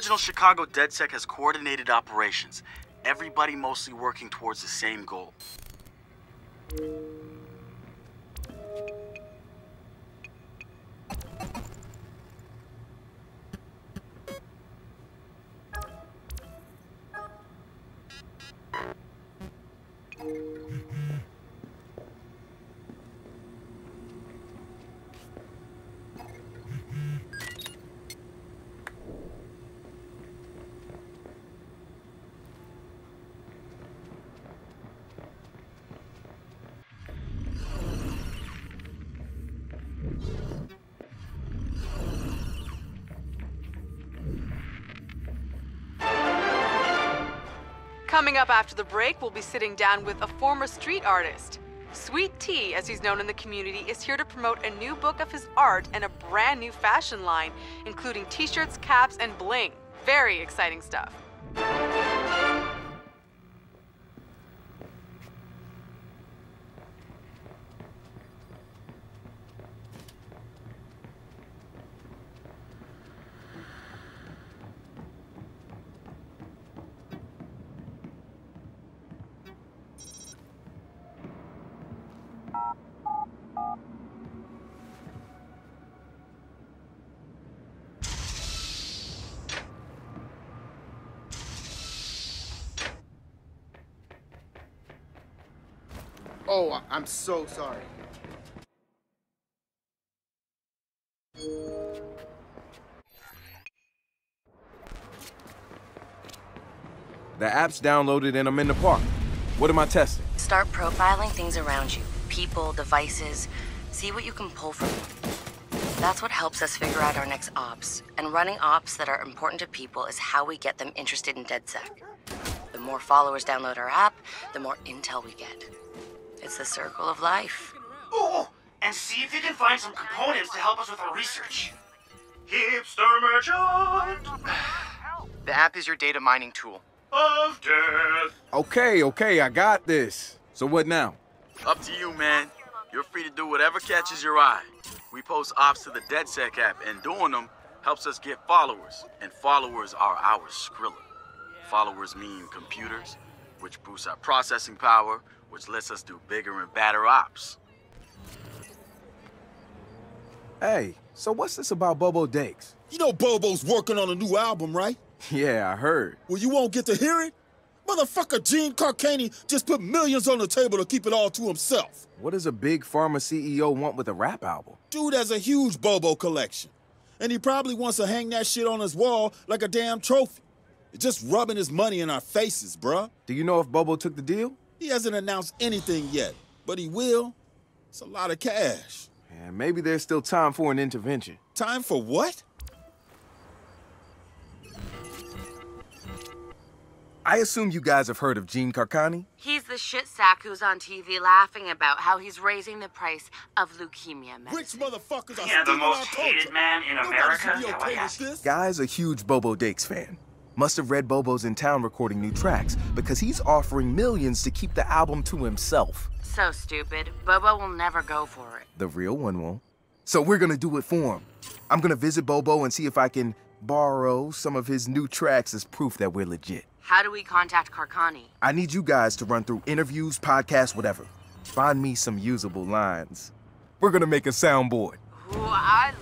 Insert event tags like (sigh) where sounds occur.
original Chicago DedSec has coordinated operations. Everybody mostly working towards the same goal. Coming up after the break, we'll be sitting down with a former street artist. Sweet Tea, as he's known in the community, is here to promote a new book of his art and a brand new fashion line, including t shirts, caps, and bling. Very exciting stuff. Oh, I- I'm so sorry. The app's downloaded and I'm in the park. What am I testing? Start profiling things around you people, devices. See what you can pull from them. That's what helps us figure out our next ops. And running ops that are important to people is how we get them interested in DedSec. The more followers download our app, the more intel we get. It's the circle of life. Oh, and see if you can find some components to help us with our research. Hipster merchant (sighs) The app is your data mining tool. of death. Okay, okay, I got this. So what now? Up to you, man. You're free to do whatever catches your eye. We post ops to the DedSec app, and doing them helps us get followers. And followers are our Skrilla. Followers mean computers, which boosts our processing power, which lets us do bigger and badder ops. Hey, so what's this about Bobo Dakes? You know Bobo's working on a new album, right? (laughs) Yeah, I heard. Well, you won't get to hear it? Motherfucker Gene Carcani just put millions on the table to keep it all to himself. What does a big pharma CEO want with a rap album? Dude has a huge Bobo collection. And he probably wants to hang that shit on his wall like a damn trophy. It's just rubbing his money in our faces, bruh. Do you know if Bobo took the deal? He hasn't announced anything yet, but he will. It's a lot of cash. And maybe there's still time for an intervention. Time for what? I assume you guys have heard of Gene Carcani? He's the shit sack who's on TV laughing about how he's raising the price of leukemia medicine. Rich motherfuckers are Yeah, the most hated man in America? should Yeah, okay why this. Guy's a huge Bobo Dakes fan. Must have read Bobo's in town recording new tracks because he's offering millions to keep the album to himself. So stupid. Bobo will never go for it. The real one won't. So we're gonna do it for him. I'm gonna visit Bobo and see if I can borrow some of his new tracks as proof that we're legit. How do we contact Carcani? I need you guys to run through interviews, podcasts, whatever. Find me some usable lines. We're gonna make a soundboard. Ooh, I